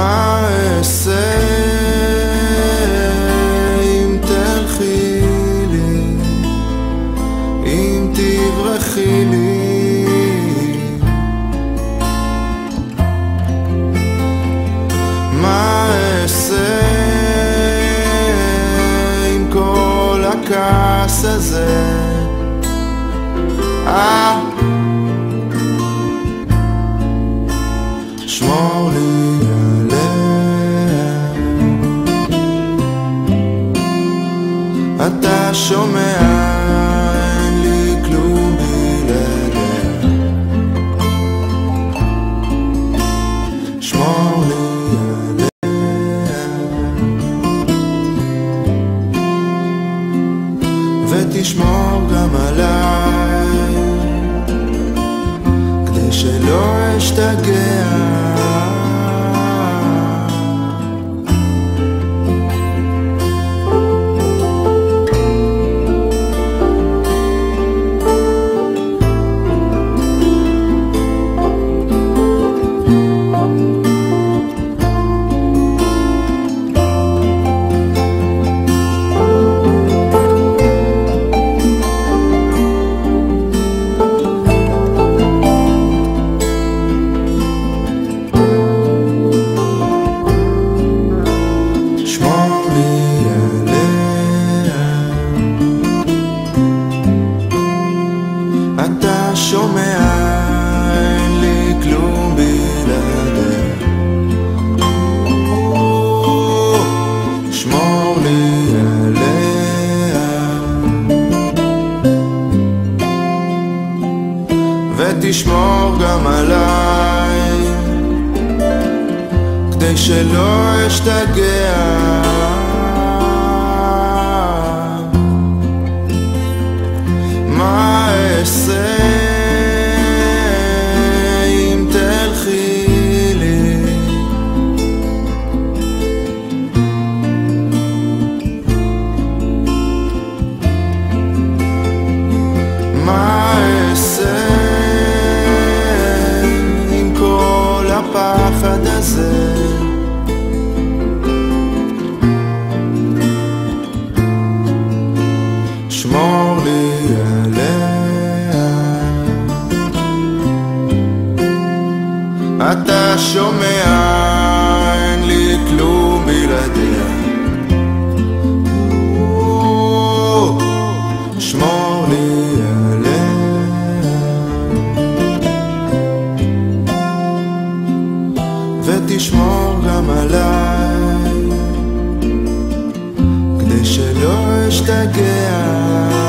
מה אעשה אם תלכי לי, אם תברחי לי? מה אעשה עם כל הכעס הזה? אתה שומע, אין לי כלום בלעדיה שמור לי עליה. ותשמור גם עליי. כדי שלא אשתגע שומע, אין לי כלום בלעדיה שמור לי עליה. ותשמור גם עליי כדי שלא אשתגע אתה שומע, אין לי כלום בלעדיה. שמור לי עליה. ותשמור גם עליי כדי שלא אשתגע